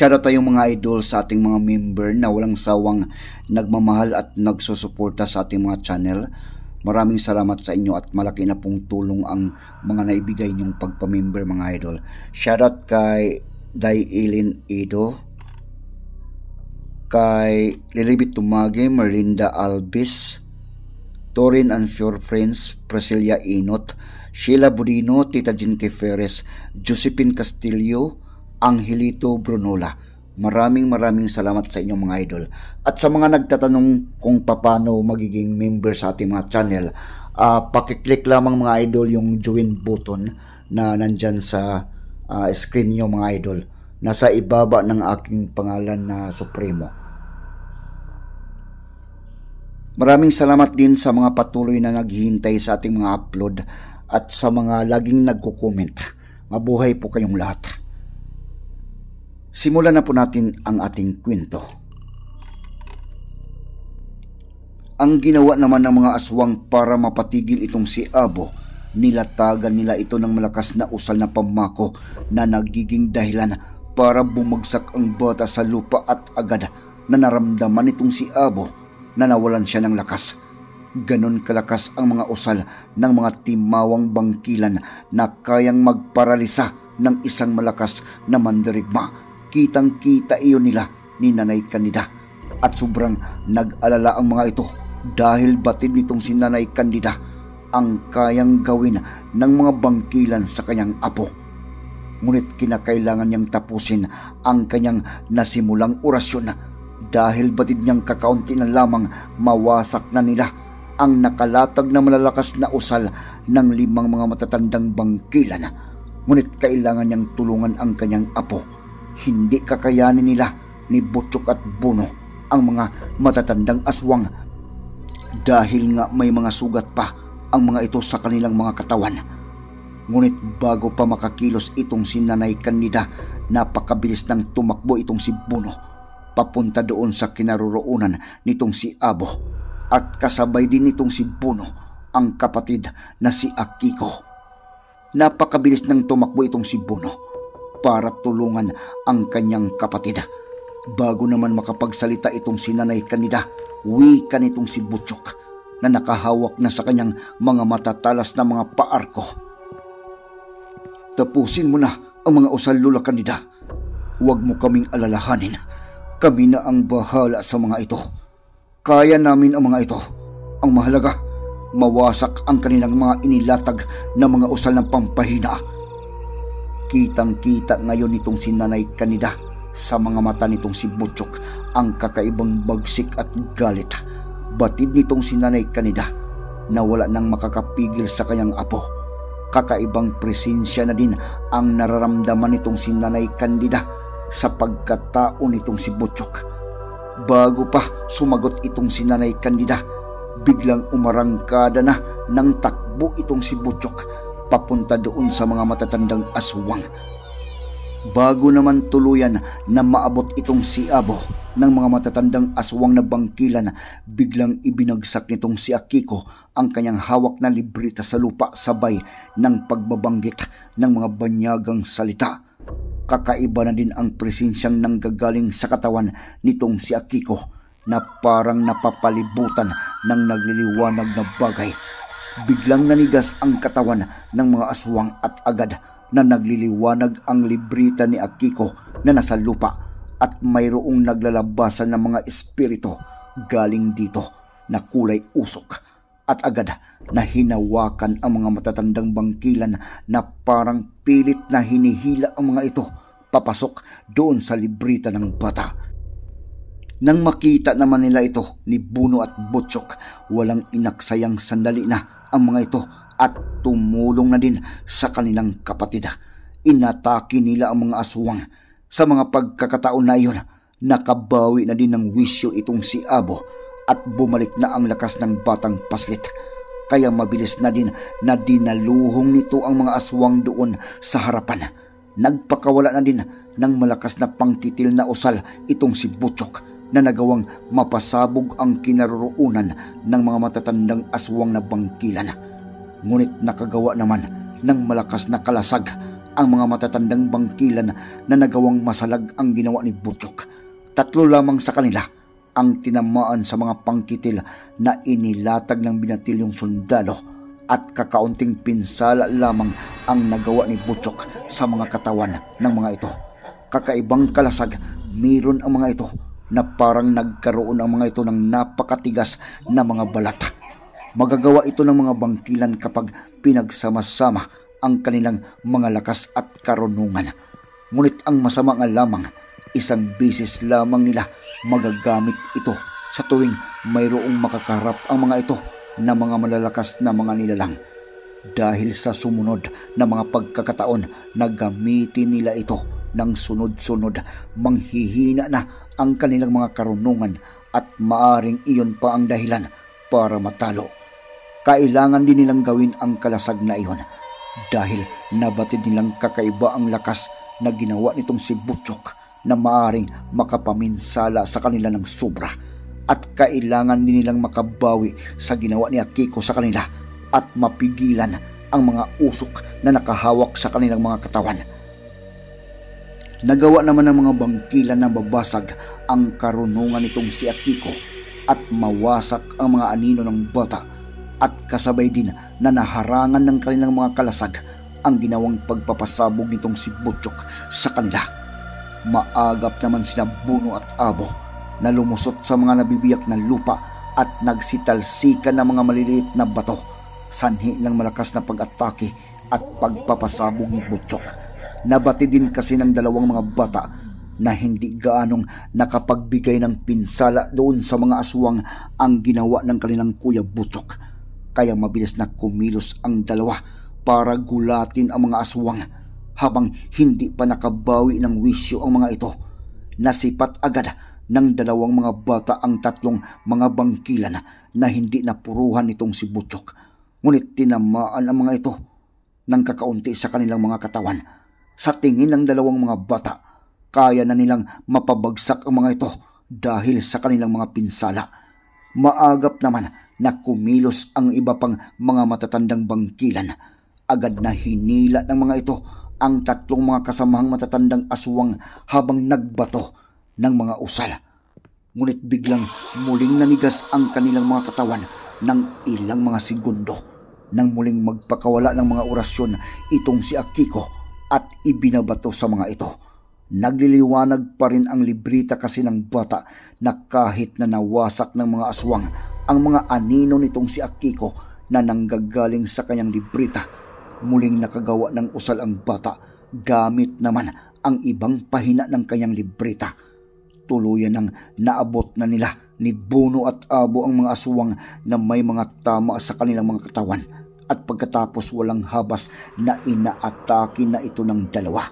Shoutout tayong mga idol sa ating mga member na walang sawang nagmamahal at nagsusuporta sa ating mga channel. Maraming salamat sa inyo at malaki na pong tulong ang mga naibigay niyong pagpamember mga idol. Shoutout kay Day Eileen Edo, kay Lilibit Tumage, Merlinda Albis, Torin and Pure Friends, Priscilla Inot, Sheila Budino, Tita Jinke Ferres, Josephine Castillo, Angelito Brunola. Maraming maraming salamat sa inyong mga idol. At sa mga nagtatanong kung paano magiging member sa ating mga channel, uh, pakiclick lamang mga idol yung join button na nandyan sa uh, screen nyo mga idol. Nasa ibaba ng aking pangalan na Supremo. Maraming salamat din sa mga patuloy na naghihintay sa ating mga upload at sa mga laging nagko-comment. Mabuhay po kayong lahat. Simulan na po natin ang ating kwento. Ang ginawa naman ng mga aswang para mapatigil itong si Abo, nilatagan nila ito ng malakas na usal na pamako na nagiging dahilan para bumagsak ang bata sa lupa at agad na naramdaman itong si Abo na nawalan siya ng lakas. Ganon kalakas ang mga usal ng mga timawang bangkilan na kayang magparalisa ng isang malakas na mandirigma kitang kita iyon nila ni Nanay Kandida at sobrang nag-alala ang mga ito dahil batid nitong si Nanay Kandida ang kayang gawin ng mga bangkilan sa kanyang apo. Ngunit kinakailangan niyang tapusin ang kanyang nasimulang orasyon dahil batid niyang kakaunti na lamang mawasak na nila ang nakalatag na malalakas na usal ng limang mga matatandang bangkilan. Ngunit kailangan niyang tulungan ang kanyang apo hindi kakayanin nila ni Butchok at Bono ang mga matatandang aswang dahil nga may mga sugat pa ang mga ito sa kanilang mga katawan. Ngunit bago pa makakilos itong si Nanay Candida, napakabilis nang tumakbo itong si Bono papunta doon sa kinaroroonan nitong si Abo at kasabay din nitong si Bono ang kapatid na si Akiko. Napakabilis nang tumakbo itong si Bono para tulungan ang kanyang kapatid. Bago naman makapagsalita itong sinanay kanida, wika nitong si Butchok na nakahawak na sa kanyang mga matatalas na mga paarko. Tapusin mo na ang mga usal lula kanida. Huwag mo kaming alalahanin. Kami na ang bahala sa mga ito. Kaya namin ang mga ito. Ang mahalaga, mawasak ang kanilang mga inilatag na mga usal ng pampahina Kitang-kita ngayon itong si Nanay Kanida sa mga mata nitong si Butchok ang kakaibang bagsik at galit. Batid nitong si Nanay Kanida na wala nang makakapigil sa kanyang apo. Kakaibang presensya na din ang nararamdaman nitong si Nanay Candida sa pagkatao nitong si Butchok. Bago pa sumagot itong si Nanay Candida, biglang umarangkada na ng takbo itong si Butchok papunta doon sa mga matatandang aswang. Bago naman tuluyan na maabot itong si Abo ng mga matatandang aswang na bangkilan, biglang ibinagsak nitong si Akiko ang kanyang hawak na librita sa lupa sabay ng pagbabanggit ng mga banyagang salita. Kakaiba na din ang presensyang nanggagaling sa katawan nitong si Akiko na parang napapalibutan ng nagliliwanag na bagay Biglang nanigas ang katawan ng mga aswang at agad na nagliliwanag ang librita ni Akiko na nasa lupa at mayroong naglalabasan ng mga espiritu galing dito na kulay usok at agad na hinawakan ang mga matatandang bangkilan na parang pilit na hinihila ang mga ito papasok doon sa librita ng bata. Nang makita naman nila ito ni Buno at Butchok, walang inaksayang sandali na ang mga ito at tumulong na din sa kanilang kapatid. Inatake nila ang mga aswang. Sa mga pagkakataon na iyon, nakabawi na din ng wisyo itong si Abo at bumalik na ang lakas ng batang paslit. Kaya mabilis na din na dinaluhong nito ang mga aswang doon sa harapan. Nagpakawala na din ng malakas na pangkitil na usal itong si Butchok na nagawang mapasabog ang kinaroroonan ng mga matatandang aswang na bangkilan. Ngunit nakagawa naman ng malakas na kalasag ang mga matatandang bangkilan na nagawang masalag ang ginawa ni Butchok. Tatlo lamang sa kanila ang tinamaan sa mga pangkitil na inilatag ng binatilyong sundalo at kakaunting pinsala lamang ang nagawa ni Butchok sa mga katawan ng mga ito. Kakaibang kalasag, meron ang mga ito na parang nagkaroon ang mga ito ng napakatigas na mga balat. Magagawa ito ng mga bangkilan kapag pinagsama-sama ang kanilang mga lakas at karunungan. Ngunit ang masama nga lamang, isang bisis lamang nila magagamit ito sa tuwing mayroong makakarap ang mga ito na mga malalakas na mga nilalang. Dahil sa sumunod na mga pagkakataon na gamitin nila ito ng sunod-sunod, manghihina na ang kanilang mga karunungan at maaring iyon pa ang dahilan para matalo. Kailangan din nilang gawin ang kalasag na iyon dahil nabatid nilang kakaiba ang lakas na ginawa nitong si Butchok na maaring makapaminsala sa kanila ng sobra at kailangan din nilang makabawi sa ginawa ni Akiko sa kanila at mapigilan ang mga usok na nakahawak sa kanilang mga katawan. Nagawa naman ng mga bangkilan na babasag ang karunungan nitong si Akiko at mawasak ang mga anino ng bata at kasabay din na naharangan ng kanilang mga kalasag ang ginawang pagpapasabog nitong si Butchok sa kanila. Maagap naman sina Buno at Abo na lumusot sa mga nabibiyak na lupa at nagsitalsikan ng mga maliliit na bato, sanhi ng malakas na pag-atake at pagpapasabog ni Butchok. Nabati din kasi ng dalawang mga bata na hindi gaanong nakapagbigay ng pinsala doon sa mga aswang ang ginawa ng kanilang kuya Butchok kaya mabilis na kumilos ang dalawa para gulatin ang mga aswang habang hindi pa nakabawi ng wisyo ang mga ito. Nasipat agad ng dalawang mga bata ang tatlong mga bangkilan na hindi napuruhan nitong si Butchok. Ngunit tinamaan ang mga ito ng kakaunti sa kanilang mga katawan. Sa tingin ng dalawang mga bata, kaya na nilang mapabagsak ang mga ito dahil sa kanilang mga pinsala. Maagap naman na kumilos ang iba pang mga matatandang bangkilan. Agad na hinila ng mga ito ang tatlong mga kasamahang matatandang aswang habang nagbato ng mga usal. Ngunit biglang muling nanigas ang kanilang mga katawan ng ilang mga segundo nang muling magpakawala ng mga orasyon itong si Akiko at ibinabato sa mga ito. Nagliliwanag pa rin ang librita kasi ng bata na kahit na nawasak ng mga aswang ang mga anino nitong si Akiko na nanggagaling sa kanyang librita. Muling nakagawa ng usal ang bata gamit naman ang ibang pahina ng kanyang librita. Tuluyan ng naabot na nila ni Bono at Abo ang mga aswang na may mga tama sa kanilang mga katawan at pagkatapos walang habas na inaatake na ito ng dalawa.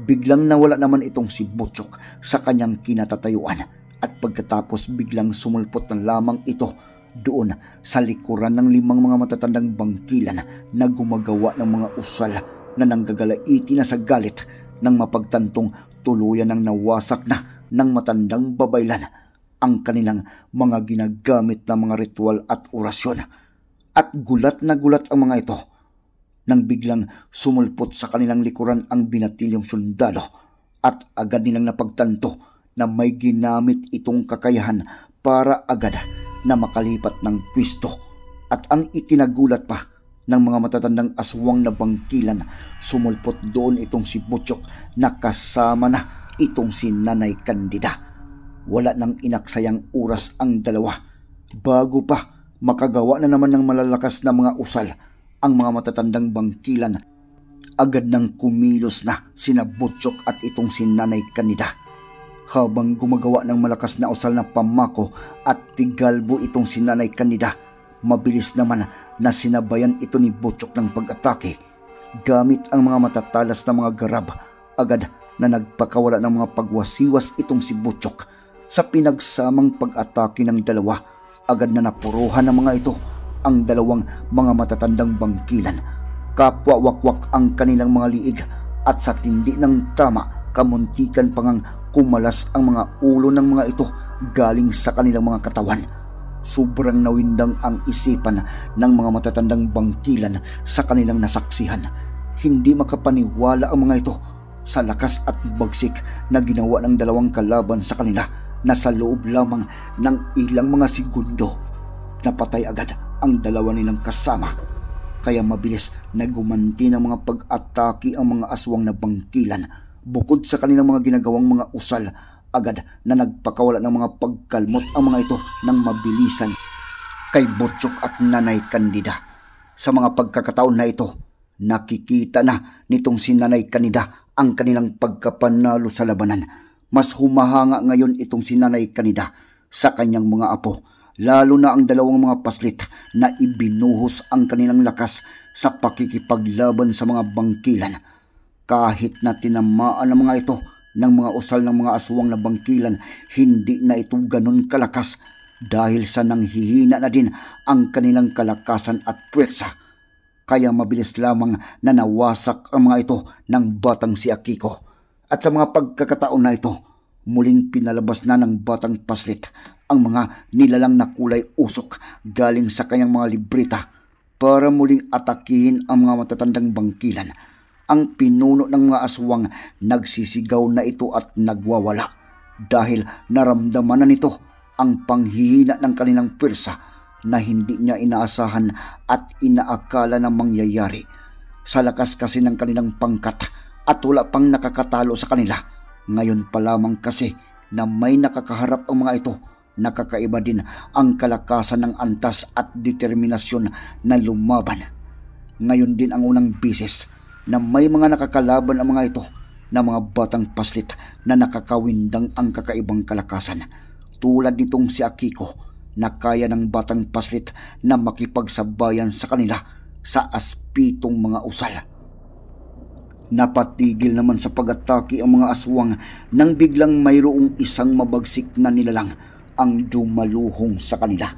Biglang nawala naman itong si Butchok sa kanyang kinatatayuan at pagkatapos biglang sumulpot na lamang ito doon sa likuran ng limang mga matatandang bangkilan na gumagawa ng mga usal na nanggagalaiti na sa galit ng mapagtantong tuluyan ng nawasak na ng matandang babaylan ang kanilang mga ginagamit na mga ritual at orasyon. At gulat na gulat ang mga ito nang biglang sumulpot sa kanilang likuran ang binatilyong sundalo at agad nilang napagtanto na may ginamit itong kakayahan para agad na makalipat ng pwisto at ang ikinagulat pa ng mga matatandang aswang na bangkilan sumulpot doon itong si Butchok na kasama na itong si Nanay Candida. Wala nang inaksayang oras ang dalawa bago pa makagawa na naman ng malalakas na mga usal ang mga matatandang bangkilan agad nang kumilos na sina Butchok at itong si Nanay Candida habang gumagawa ng malakas na usal na pamako at tigalbo itong sinanay kanida. Mabilis naman na sinabayan ito ni Butchok ng pag-atake. Gamit ang mga matatalas na mga garab, agad na nagpakawala ng mga pagwasiwas itong si Butchok. Sa pinagsamang pag-atake ng dalawa, agad na napuruhan ng mga ito ang dalawang mga matatandang bangkilan. Kapwa-wakwak ang kanilang mga liig at sa tindi ng tama kamuntikan pangang kumalas ang mga ulo ng mga ito galing sa kanilang mga katawan. Sobrang nawindang ang isipan ng mga matatandang bangkilan sa kanilang nasaksihan. Hindi makapaniwala ang mga ito sa lakas at bagsik na ginawa ng dalawang kalaban sa kanila na sa loob lamang ng ilang mga segundo. Napatay agad ang dalawa nilang kasama. Kaya mabilis na gumanti ng mga pag-atake ang mga aswang na bangkilan bukod sa kanilang mga ginagawang mga usal agad na nagpakawala ng mga pagkalmot ang mga ito ng mabilisan kay Butchok at Nanay Candida. Sa mga pagkakataon na ito, nakikita na nitong si Nanay Candida ang kanilang pagkapanalo sa labanan. Mas humahanga ngayon itong si Nanay Candida sa kanyang mga apo lalo na ang dalawang mga paslit na ibinuhos ang kanilang lakas sa pakikipaglaban sa mga bangkilan. Kahit na tinamaan ang mga ito ng mga usal ng mga aswang na bangkilan, hindi na ito ganun kalakas dahil sa nanghihina na din ang kanilang kalakasan at puwersa. Kaya mabilis lamang na nawasak ang mga ito ng batang si Akiko. At sa mga pagkakataon na ito, muling pinalabas na ng batang paslit ang mga nilalang na kulay usok galing sa kanyang mga libreta para muling atakihin ang mga matatandang bangkilan. Ang pinuno ng mga aswang nagsisigaw na ito at nagwawala dahil naramdaman na nito ang panghihina ng kanilang pwersa na hindi niya inaasahan at inaakala na mangyayari. Sa lakas kasi ng kanilang pangkat at wala pang nakakatalo sa kanila. Ngayon pa lamang kasi na may nakakaharap ang mga ito nakakaiba din ang kalakasan ng antas at determinasyon na lumaban. Ngayon din ang unang bisis na may mga nakakalaban ang mga ito na mga batang paslit na nakakawindang ang kakaibang kalakasan. Tulad nitong si Akiko na kaya ng batang paslit na makipagsabayan sa kanila sa aspitong mga usal. Napatigil naman sa pag-atake ang mga aswang nang biglang mayroong isang mabagsik na nilalang ang dumaluhong sa kanila.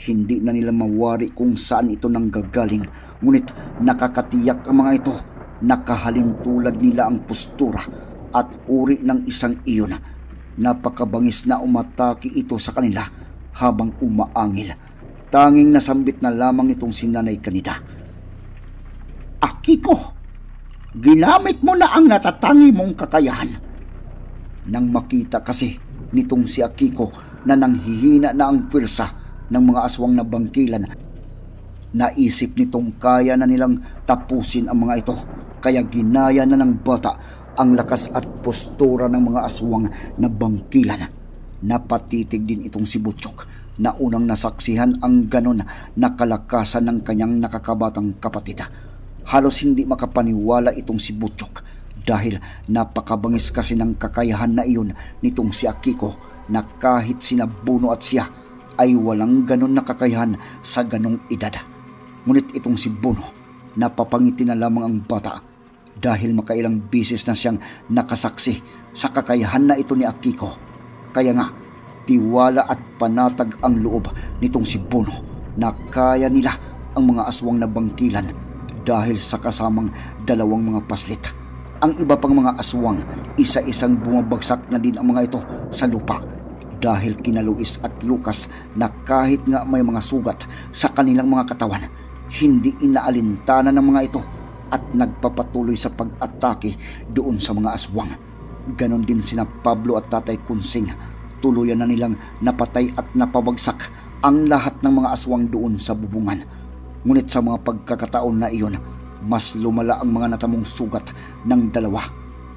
Hindi na nila mawari kung saan ito nanggagaling, ngunit nakakatiyak ang mga ito. Nakahalin tulad nila ang postura at uri ng isang iyon. Napakabangis na umataki ito sa kanila habang umaangil. Tanging nasambit na lamang itong sinanay kanida. Akiko, ginamit mo na ang natatangi mong kakayahan. Nang makita kasi nitong si Akiko na nanghihina na ang pwersa ng mga aswang na bangkilan. Naisip nitong kaya na nilang tapusin ang mga ito, kaya ginaya na ng bata ang lakas at postura ng mga aswang na bangkilan. Napatitig din itong si Butchok na unang nasaksihan ang ganon na kalakasan ng kanyang nakakabatang kapatid. Halos hindi makapaniwala itong si Butchok dahil napakabangis kasi ng kakayahan na iyon nitong si Akiko na kahit sina Buno at siya ay walang ganon na kakayahan sa ganong edad. Ngunit itong si Buno, napapangiti na lamang ang bata dahil makailang bisis na siyang nakasaksi sa kakayahan na ito ni Akiko. Kaya nga, tiwala at panatag ang loob nitong si Buno na kaya nila ang mga aswang na bangkilan dahil sa kasamang dalawang mga paslit. Ang iba pang mga aswang, isa-isang bumabagsak na din ang mga ito sa lupa dahil kina Luis at Lucas na kahit nga may mga sugat sa kanilang mga katawan, hindi inaalintana ng mga ito at nagpapatuloy sa pag-atake doon sa mga aswang. Ganon din sina Pablo at Tatay Kunsing. Tuluyan na nilang napatay at napabagsak ang lahat ng mga aswang doon sa bubungan. Ngunit sa mga pagkakataon na iyon, mas lumala ang mga natamong sugat ng dalawa.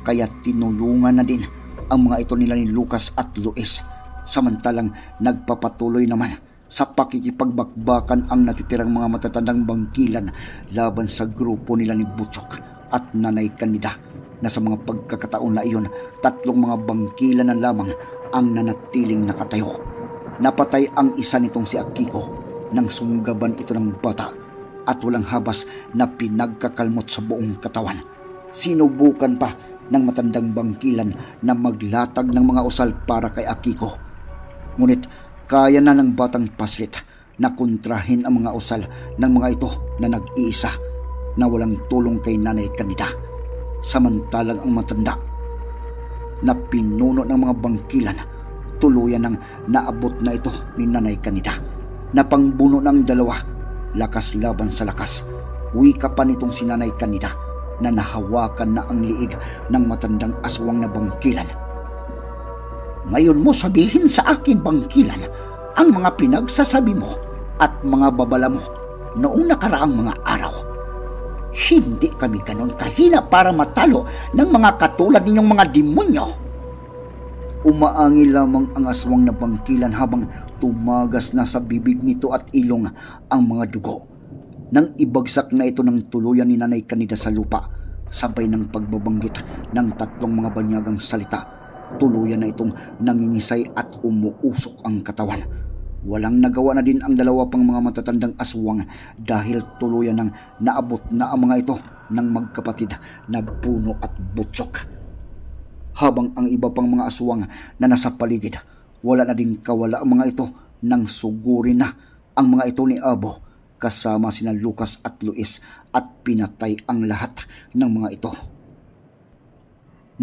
Kaya tinulungan na din ang mga ito nila ni Lucas at Luis Samantalang nagpapatuloy naman sa pakikipagbakbakan ang natitirang mga matatandang bangkilan laban sa grupo nila ni Butchok at Nanay Kanida na sa mga pagkakataon na iyon tatlong mga bangkilan na lamang ang nanatiling nakatayo. Napatay ang isa nitong si Akiko nang sunggaban ito ng bata at walang habas na pinagkakalmot sa buong katawan. Sinubukan pa ng matandang bangkilan na maglatag ng mga usal para kay Akiko Ngunit kaya na ng batang paslit na kontrahin ang mga usal ng mga ito na nag-iisa na walang tulong kay nanay kanida. Samantalang ang matanda na pinuno ng mga bangkilan tuluyan ng naabot na ito ni nanay kanida na pangbuno ng dalawa lakas laban sa lakas wika pa nitong si nanay kanida na nahawakan na ang liig ng matandang aswang na bangkilan. Ngayon mo sabihin sa akin bangkilan ang mga pinagsasabi mo at mga babala mo noong nakaraang mga araw. Hindi kami ganon kahina para matalo ng mga katulad ninyong mga demonyo. Umaangi lamang ang aswang na bangkilan habang tumagas na sa bibig nito at ilong ang mga dugo. Nang ibagsak na ito ng tuluyan ni Nanay Kanida sa lupa, sabay ng pagbabanggit ng tatlong mga banyagang salita, tuluyan na itong nangingisay at umuusok ang katawan. Walang nagawa na din ang dalawa pang mga matatandang aswang dahil tuluyan ng naabot na ang mga ito ng magkapatid na puno at butsyok habang ang iba pang mga aswang na nasa paligid. Wala na din kawala ang mga ito nang sugurin na ang mga ito ni Abo kasama sina Lucas at Luis at pinatay ang lahat ng mga ito.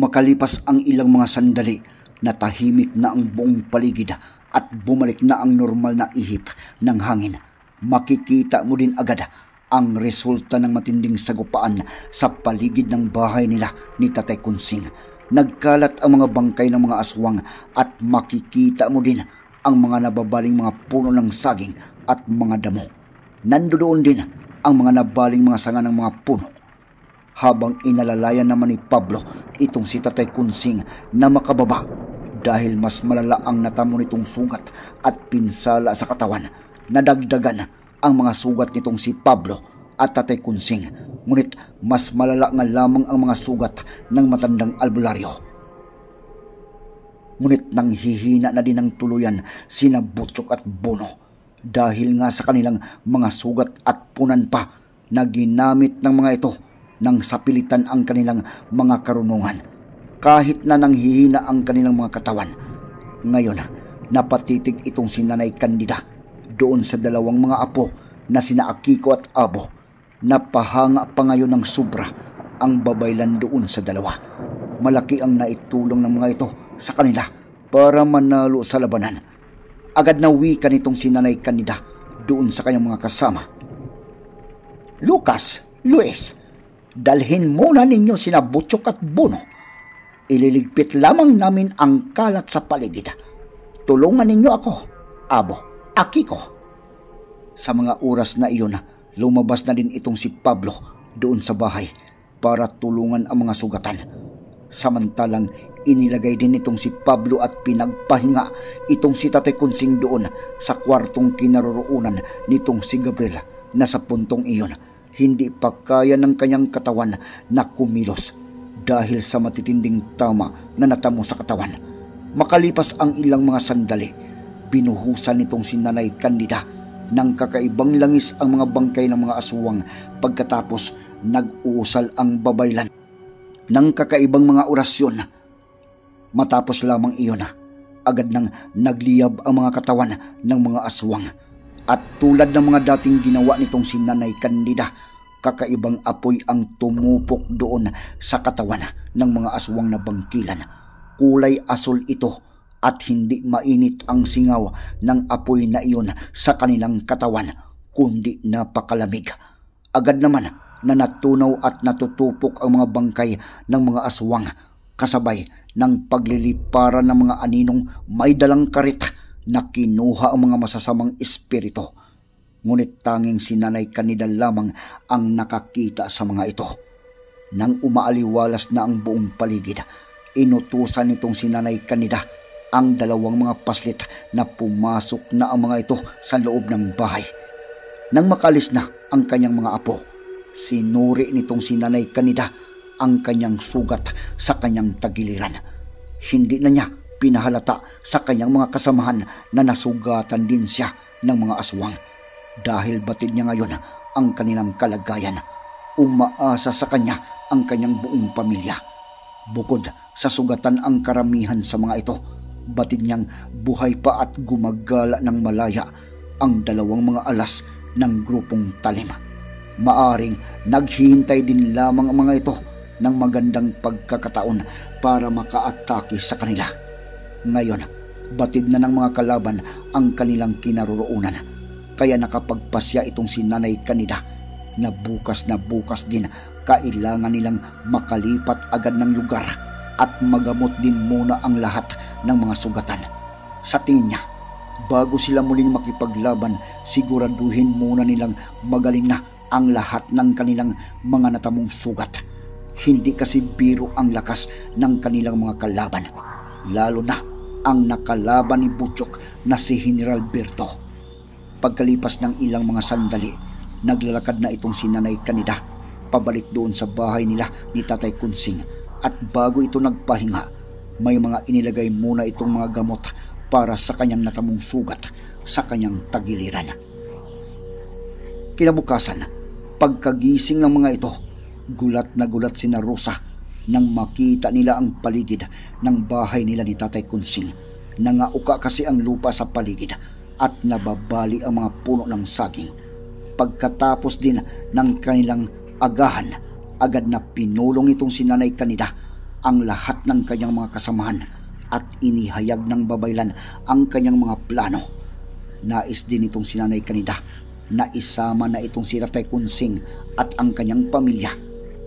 Makalipas ang ilang mga sandali, natahimik na ang buong paligid at bumalik na ang normal na ihip ng hangin. Makikita mo din agad ang resulta ng matinding sagupaan sa paligid ng bahay nila ni Tatay Kunsing Nagkalat ang mga bangkay ng mga aswang at makikita mo din ang mga nababaling mga puno ng saging at mga damo. Nandoon din ang mga nabaling mga sanga ng mga puno. Habang inalalayan naman ni Pablo itong si Tatay Kunsing na makababa dahil mas malala ang natamo nitong sugat at pinsala sa katawan. Nadagdagan ang mga sugat nitong si Pablo at Tatay Kunsing. Ngunit mas malala nga lamang ang mga sugat ng matandang albularyo. Ngunit nang hihina na din ng tuluyan sina Butchok at Bono dahil nga sa kanilang mga sugat at punan pa na ginamit ng mga ito nang sapilitan ang kanilang mga karunungan kahit na nanghihina ang kanilang mga katawan. Ngayon, napatitig itong si Nanay Candida doon sa dalawang mga apo na sina Akiko at Abo Napahanga pa ngayon ng sobra ang babaylan doon sa dalawa. Malaki ang naitulong ng mga ito sa kanila para manalo sa labanan. Agad na wika nitong sinanay kanida doon sa kanyang mga kasama. Lucas, Luis, dalhin muna ninyo sina Butchok at Bono. Ililigpit lamang namin ang kalat sa paligid. Tulungan ninyo ako, Abo, Akiko. Sa mga oras na iyon, lumabas na din itong si Pablo doon sa bahay para tulungan ang mga sugatan. Samantalang inilagay din itong si Pablo at pinagpahinga itong si Tate Kunsing doon sa kwartong kinaroroonan nitong si Gabriel na sa puntong iyon hindi pa kaya ng kanyang katawan na kumilos dahil sa matitinding tama na natamo sa katawan. Makalipas ang ilang mga sandali, binuhusan nitong si Nanay Candida ng kakaibang langis ang mga bangkay ng mga aswang pagkatapos nag-uusal ang babaylan ng kakaibang mga orasyon. Matapos lamang iyon, agad nang nagliyab ang mga katawan ng mga aswang. At tulad ng mga dating ginawa nitong si Nanay Candida, kakaibang apoy ang tumupok doon sa katawan ng mga aswang na bangkilan. Kulay asul ito at hindi mainit ang singaw ng apoy na iyon sa kanilang katawan, kundi napakalamig. Agad naman na natunaw at natutupok ang mga bangkay ng mga aswang, kasabay ng pagliliparan ng mga aninong may dalang karit na kinuha ang mga masasamang espiritu. Ngunit tanging sinanay kanila lamang ang nakakita sa mga ito. Nang umaaliwalas na ang buong paligid, inutusan nitong sinanay kanida ang dalawang mga paslit na pumasok na ang mga ito sa loob ng bahay. Nang makalis na ang kanyang mga apo, sinuri nitong sinanay kanida ang kanyang sugat sa kanyang tagiliran. Hindi na niya pinahalata sa kanyang mga kasamahan na nasugatan din siya ng mga aswang. Dahil batid niya ngayon ang kanilang kalagayan, umaasa sa kanya ang kanyang buong pamilya. Bukod sa sugatan ang karamihan sa mga ito, batid niyang buhay pa at gumagala ng malaya ang dalawang mga alas ng grupong talim. Maaring naghihintay din lamang ang mga ito ng magandang pagkakataon para makaatake sa kanila. Ngayon, batid na ng mga kalaban ang kanilang kinaroroonan. Kaya nakapagpasya itong si Nanay Kanida na bukas na bukas din kailangan nilang makalipat agad ng lugar at magamot din muna ang lahat ng mga sugatan. Sa tingin niya, bago sila muling makipaglaban, siguraduhin muna nilang magaling na ang lahat ng kanilang mga natamong sugat. Hindi kasi biro ang lakas ng kanilang mga kalaban, lalo na ang nakalaban ni Butchok na si General Berto. Pagkalipas ng ilang mga sandali, naglalakad na itong si Nanay Kanida pabalik doon sa bahay nila ni Tatay Kunsing at bago ito nagpahinga, may mga inilagay muna itong mga gamot para sa kanyang natamong sugat sa kanyang tagiliran. Kinabukasan, pagkagising ng mga ito, gulat na gulat si Rosa nang makita nila ang paligid ng bahay nila ni Tatay Kunsing. Nangauka kasi ang lupa sa paligid at nababali ang mga puno ng saging. Pagkatapos din ng kanilang agahan, agad na pinulong itong si Nanay Kanida ang lahat ng kanyang mga kasamahan at inihayag ng babaylan ang kanyang mga plano. Nais din itong si Nanay Kanida na isama na itong si Tatay Kunsing at ang kanyang pamilya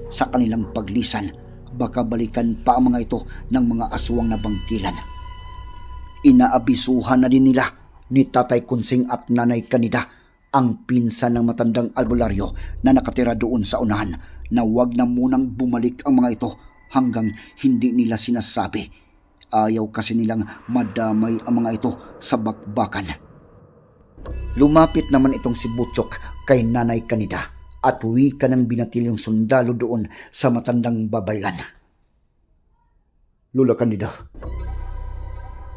sa kanilang paglisan baka balikan pa ang mga ito ng mga aswang na bangkilan. Inaabisuhan na din nila ni Tatay Kunsing at Nanay Kanida ang pinsan ng matandang albularyo na nakatira doon sa unahan na wag na munang bumalik ang mga ito hanggang hindi nila sinasabi. Ayaw kasi nilang madamay ang mga ito sa bakbakan. Lumapit naman itong si Butchok kay Nanay Kanida at wika ng binatilyong sundalo doon sa matandang babaylan. Lula Kanida,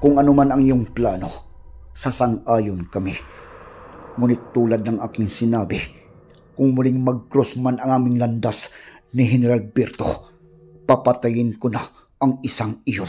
kung ano man ang iyong plano, sasang-ayon kami. Ngunit tulad ng aking sinabi, kung muling mag-cross man ang aming landas ni General Berto, papatayin ko na ang isang iyon.